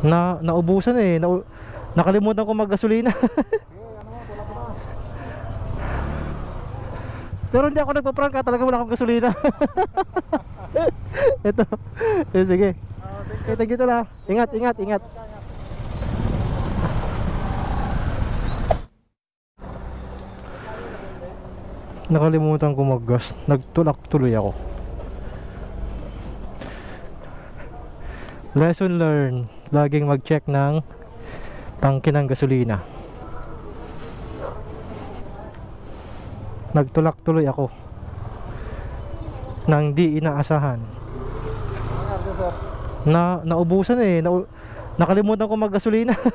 Na naubusan eh. Na, nakalimutan ko maggasolina. Na. Pero hindi ako nagpa-prank ah, talaga wala akong gasolina. Ito. Eh, sige. Ah, thank you tala. Ingat, ingat, ingat. Nakalimutan ko mag-gas. Nagtulak tuloy ako. Lesson learned. Laging mag-check ng tangke ng gasolina. Nagtulak tuloy ako. Nang di inaasahan. Na naubusan eh. Na, nakalimutan ko maggasolina. Sige,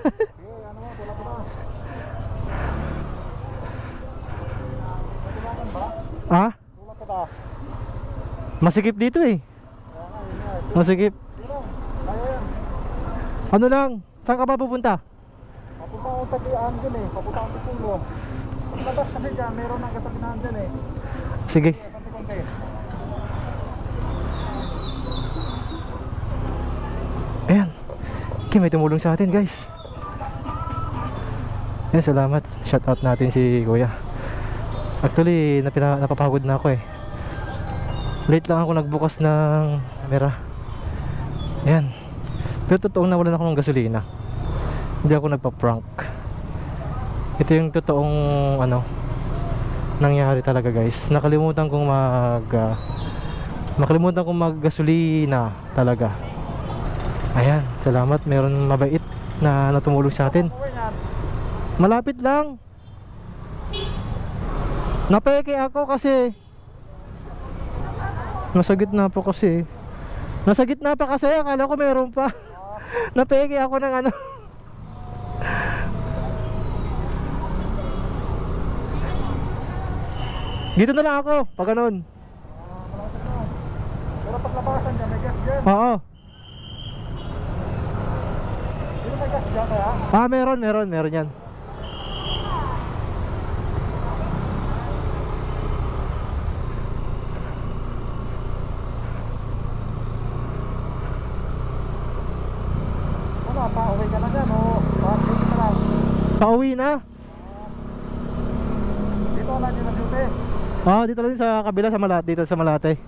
mo, wala ko na. Natulakan ba? ah? Masikip dito eh. Masikip. Sige lang, kaya yan. Ano lang? Saan ka ba pupunta? Papunta ako sa Kian dyan eh. Papunta ako sa Pulo. Paglabas kasi dyan, meron ng kasabinahan dyan eh. Sige. Konti-konti. Ayan. Okay, may tumulong sa atin guys. Ayan, salamat. Shout out natin si Kuya. Actually, napina, napapagod na ako eh. Late lang ako nagbukas ng camera. Ayan. Pero totoong nawalan ako ng gasolina. Hindi ako nagpa-prank. Ito yung totoong ano nangyari talaga guys. Nakalimutan kong mag ah, nakalimutan kong maggasolina talaga. Ayan, salamat. Meron mabait na natumulong sa atin. Malapit lang. Napeke ako kasi Nasa gitna po kasi Nasa gitna pa kasi Akala ko meron pa Napeke ako ng ano Dito na lang ako Pag ganun. Pero paglabasan dyan, may gas dyan. Oo Sino may gas dyan kaya? Ah meron meron meron yan Ano, pauwi ka na dyan o parking ka lang? Pauwi na Dito lang yun ang duty. Ah dito lang din sa kabila sa Malate Dito sa Malate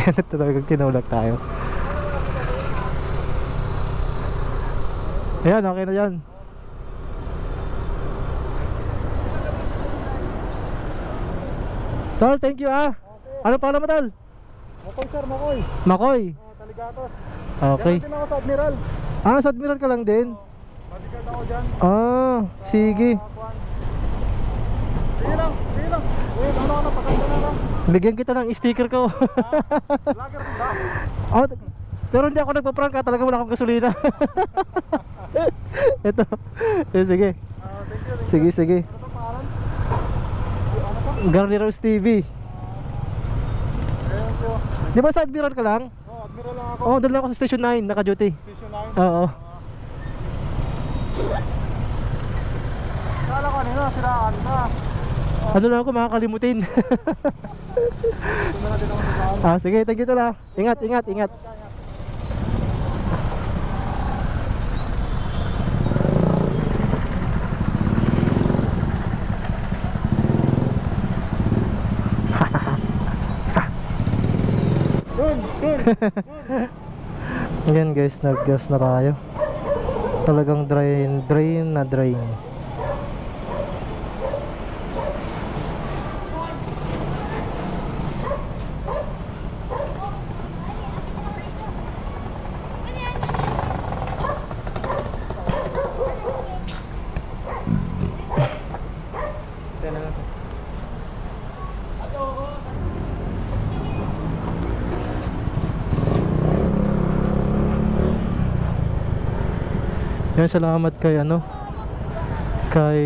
Yan ito talagang kinulak tayo Ayan okay na yan Tol thank you ah Ano pala mo tol? Makoy sir, makoy. Makoy Ah, Taligatos. Okay Yan din ako sa Admiral. Ah sa Admiral ka lang din Bodyguard ako dyan. Ah sige. Sige lang, sige lang. Wait, ano ka na, pagkanda na lang. Bigyan kita ng sticker ko Vlogger din ba? Oh, pero hindi ako nagpa-prank ah, talaga wala akong gasolina. Ito. Eh, sige. Ah, thank you, thank Sige, you. sige. Ano ba pangalan? Ano Rose TV. Thank you. Di ba sa Admiral ka lang? Oh, Admiral lang ako. Oo, oh, doon lang ako sa Station 9, naka-duty. Station 9. Oo. Kala ko kanina, siraan na. Ano lang ako makakalimutin. Ah, sige, thank you tala. Ingat, ingat, ingat. Ayan guys, nag-gas na tayo. Talagang drain, drain na drain. Yan, salamat kay ano kay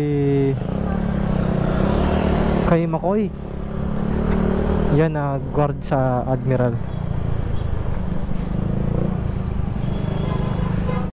kay Makoy. Yan na guard sa Admiral.